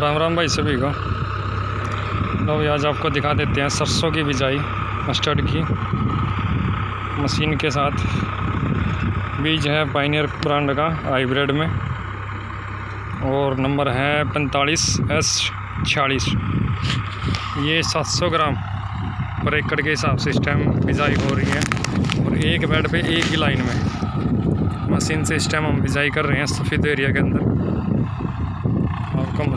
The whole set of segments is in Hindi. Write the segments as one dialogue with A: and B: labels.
A: राम राम भाई सभी को। लो आज आपको दिखा देते हैं सरसों की बिजाई मस्टर्ड की। मशीन के साथ बीज है पाइनियर ब्रांड का हाइब्रिड में। और नंबर है पैंतालीस एस छियालीस। ये 700 ग्राम पर एकड़ के हिसाब से इस टाइम बिजाई हो रही है। और एक बेड पे एक ही लाइन में। मशीन से इस टाइम हम बिजाई कर रहे हैं सफ़ेद एरिया के अंदर।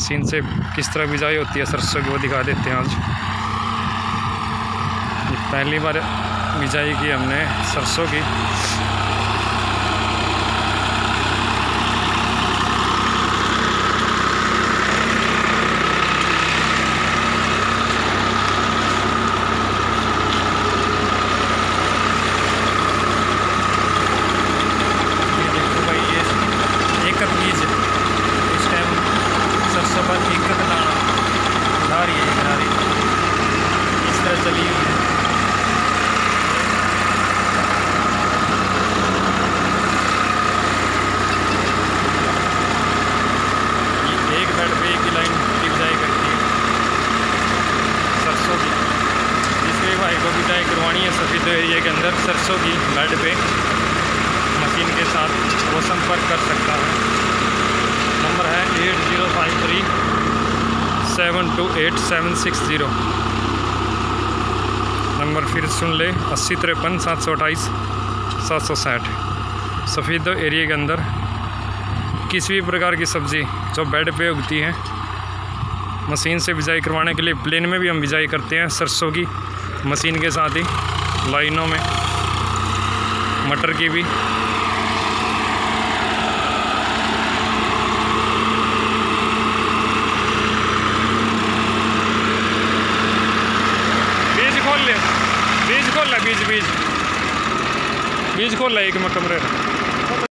A: मशीन से किस तरह बिजाई होती है सरसों की वो दिखा देते हैं आज। पहली बार बिजाई की हमने सरसों की ये देखो भाई ये एक बीज इस टाइम सरसों पर एक दाना उठा रही है किनारे इस तरह चली हुई है ये एक बेड पे एक ही लाइन की बिजाई करती है सरसों की जिसके भाई को करवानी है सफ़ेद एरिया के अंदर। सरसों की बेड पे मशीन के साथ वो संपर्क कर सकता है। नंबर है eight zero five three seven two eight seven six zero. Number फिर सुन ले अस्सी तिरपन सात सौ अट्ठाईस सात सौ साठ। सफ़ेद एरिया के अंदर किसी भी प्रकार की सब्ज़ी जो बेड पे उगती है, मशीन से बिजाई करवाने के लिए प्लेन में भी हम बिजाई करते हैं सरसों की। मशीन के साथ ही, लाइनों में, मटर की भी। बीज खोल ले, बीज खोल ले, बीज बीज। बीज खोल ले एक में कमरे